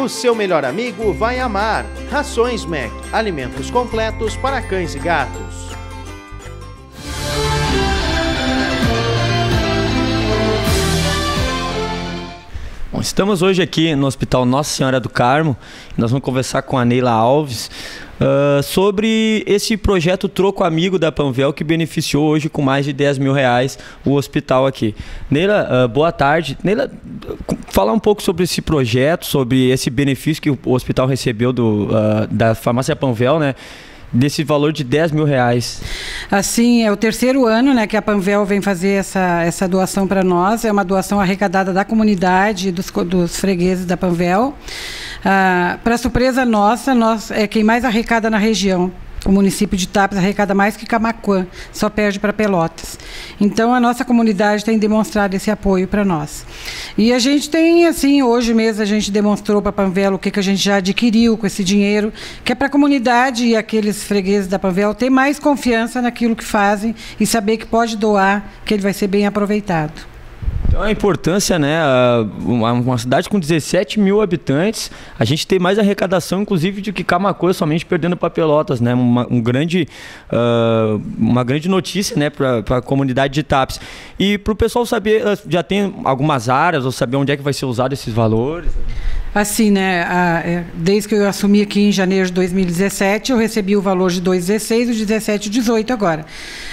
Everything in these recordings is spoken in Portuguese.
O seu melhor amigo vai amar. Rações Mac, alimentos completos para cães e gatos. Bom, estamos hoje aqui no Hospital Nossa Senhora do Carmo. Nós vamos conversar com a Neila Alves uh, sobre esse projeto Troco Amigo da Panvel que beneficiou hoje com mais de 10 mil reais o hospital aqui. Neila, uh, boa tarde. Neila, falar um pouco sobre esse projeto, sobre esse benefício que o hospital recebeu do, uh, da farmácia Panvel, né? desse valor de 10 mil reais. Assim, é o terceiro ano né, que a Panvel vem fazer essa, essa doação para nós. É uma doação arrecadada da comunidade, dos, dos fregueses da Panvel. Ah, para surpresa nossa, nós é quem mais arrecada na região. O município de Tapes arrecada mais que Camacuã, só perde para Pelotas. Então a nossa comunidade tem demonstrado esse apoio para nós. E a gente tem, assim, hoje mesmo a gente demonstrou para a Panvel o que, que a gente já adquiriu com esse dinheiro, que é para a comunidade e aqueles fregueses da Panvel ter mais confiança naquilo que fazem e saber que pode doar, que ele vai ser bem aproveitado. A importância, né? Uma, cidade com 17 mil habitantes, a gente tem mais arrecadação, inclusive, do que Camacuã somente perdendo para Pelotas, né? Uma, um grande, uh, uma grande notícia, né, para a comunidade de TAPS. E para o pessoal saber, ah, já tem algumas áreas, ou saber onde é que vai ser usado esses valores? Assim, né? A, é, desde que eu assumi aqui em janeiro de 2017, eu recebi o valor de 2,16, o 17 e 18 agora.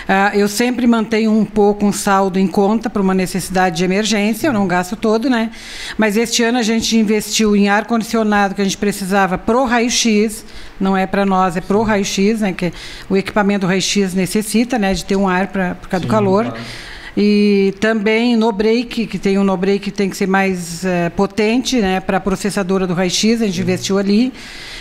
Ah, eu sempre mantenho um pouco um saldo em conta para uma necessidade de emergência, eu não gasto todo, né? Mas este ano a gente investiu em ar-condicionado que a gente precisava pro raio-x, não é para nós, é pro raio-x, né? Que o equipamento raio-x necessita, né? De ter um ar para por causa Sim, do calor. Claro. E também no break, que tem um no break que tem que ser mais é, potente, né, para a processadora do raio-x, a gente investiu ali.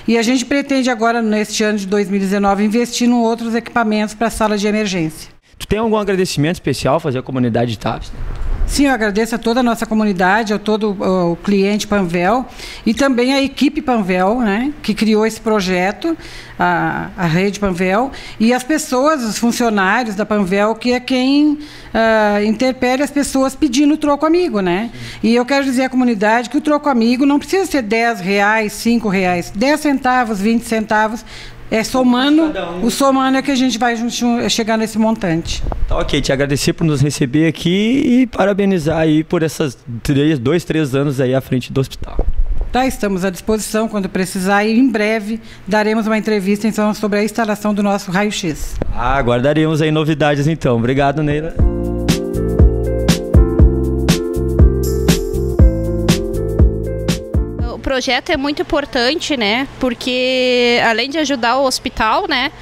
E a gente pretende agora, neste ano de 2019, investir em outros equipamentos para a sala de emergência. Tu tem algum agradecimento especial a fazer a comunidade de TAPS? Sim, eu agradeço a toda a nossa comunidade, a todo o cliente Panvel e também a equipe Panvel, né, que criou esse projeto, a, a rede Panvel, e as pessoas, os funcionários da Panvel, que é quem uh, interpele as pessoas pedindo troco amigo, né? E eu quero dizer à comunidade que o troco amigo não precisa ser 10 reais, 5 reais, 10 centavos, 20 centavos, é somando, um. o somando é que a gente vai chegar nesse montante. Tá ok, te agradecer por nos receber aqui e parabenizar aí por essas três, dois, três anos aí à frente do hospital. Tá, estamos à disposição quando precisar e em breve daremos uma entrevista então sobre a instalação do nosso raio-x. Ah, aguardaremos aí novidades então. Obrigado, Neila. Projeto é muito importante, né? Porque além de ajudar o hospital, né?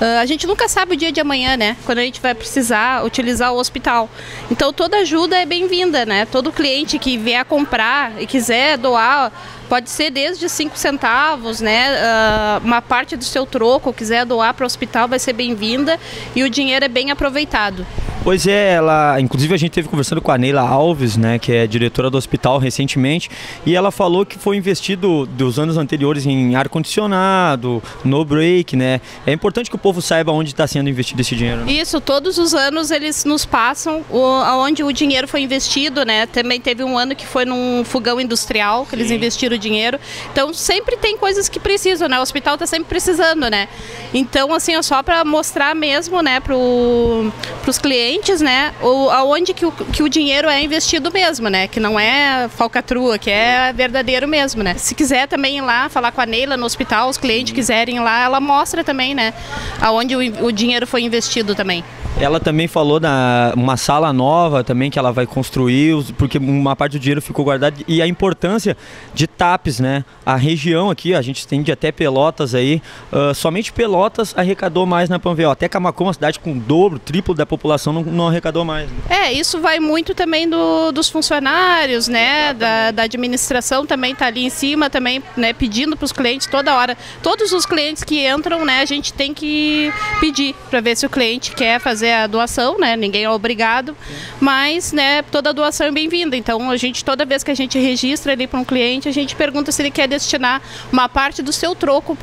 Ah, a gente nunca sabe o dia de amanhã, né? Quando a gente vai precisar utilizar o hospital. Então toda ajuda é bem-vinda, né? Todo cliente que vier comprar e quiser doar pode ser desde 5 centavos, né? Uh, uma parte do seu troco, quiser doar para o hospital, vai ser bem-vinda e o dinheiro é bem aproveitado. Pois é, ela, inclusive a gente teve conversando com a Neila Alves, né, que é diretora do hospital recentemente, e ela falou que foi investido dos anos anteriores em ar condicionado, no break, né? É importante que o povo saiba onde está sendo investido esse dinheiro. Né? Isso, todos os anos eles nos passam o, aonde o dinheiro foi investido, né? Também teve um ano que foi num fogão industrial que Sim. eles investiram o dinheiro. Então sempre tem coisas que precisam, né? O hospital está sempre precisando, né? Então assim, é só para mostrar mesmo, né, para os clientes clientes, né, o, aonde que o, que o dinheiro é investido mesmo, né, que não é falcatrua, que é verdadeiro mesmo, né. Se quiser também ir lá falar com a Neila no hospital, os clientes quiserem ir lá, ela mostra também, né, aonde o, o dinheiro foi investido também. Ela também falou da uma sala nova também que ela vai construir, porque uma parte do dinheiro ficou guardado e a importância de TAPs, né? A região aqui, a gente estende até Pelotas aí, uh, somente Pelotas arrecadou mais na Panvel. Até Camacô, uma cidade com o dobro, triplo da população, não, não arrecadou mais. Né? É, isso vai muito também do, dos funcionários, né? Da, da, administração também tá ali em cima também, né? Pedindo para os clientes toda hora. Todos os clientes que entram, né? A gente tem que pedir para ver se o cliente quer fazer fazer a doação, né? Ninguém é obrigado, mas, né, toda doação é bem-vinda. Então, a gente toda vez que a gente registra ali para um cliente, a gente pergunta se ele quer destinar uma parte do seu troco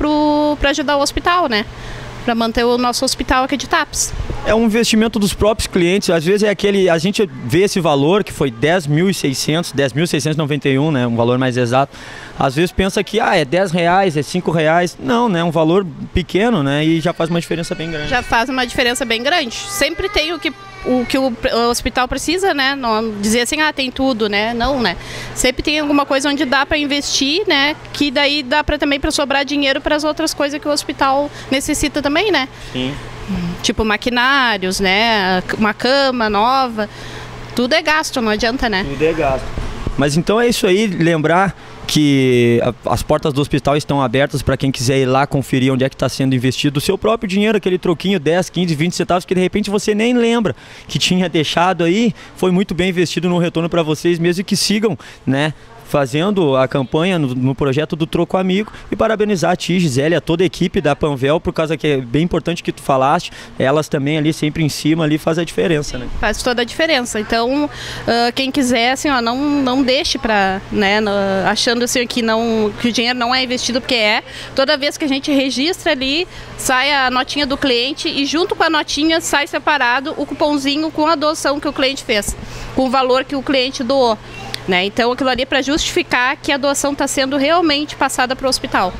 para ajudar o hospital, né? Para manter o nosso hospital aqui de TAPS. É um investimento dos próprios clientes. Às vezes é aquele. A gente vê esse valor que foi 10.600, 10.691, né? Um valor mais exato. Às vezes pensa que ah, é 10 reais, é 5 reais. Não, né? Um valor pequeno, né? E já faz uma diferença bem grande. Já faz uma diferença bem grande. Sempre tem o que o que o, hospital precisa, né? Não dizer assim, ah, tem tudo, né? Não, né? Sempre tem alguma coisa onde dá para investir, né? Que daí dá para também para sobrar dinheiro para as outras coisas que o hospital necessita também, né? Sim. Tipo maquinários, né? Uma cama nova. Tudo é gasto, não adianta, né? Tudo é gasto. Mas então é isso aí, lembrar que as portas do hospital estão abertas para quem quiser ir lá conferir onde é que está sendo investido o seu próprio dinheiro, aquele troquinho 10, 15, 20 centavos que de repente você nem lembra que tinha deixado aí, foi muito bem investido no retorno para vocês mesmo e que sigam, né, fazendo a campanha no, no, projeto do Troco Amigo e parabenizar a ti, Gisele, a toda a equipe da Panvel, por causa que é bem importante que tu falaste, elas também ali sempre em cima ali faz a diferença, né? Faz toda a diferença. Então, uh, quem quiser, assim, ó, não, não deixe para, né, no, achando assim que não que o dinheiro não é investido porque é. Toda vez que a gente registra ali, sai a notinha do cliente e junto com a notinha sai separado o cupomzinho com a doação que o cliente fez, com o valor que o cliente doou. Né? Então aquilo ali é para justificar que a doação está sendo realmente passada para o hospital.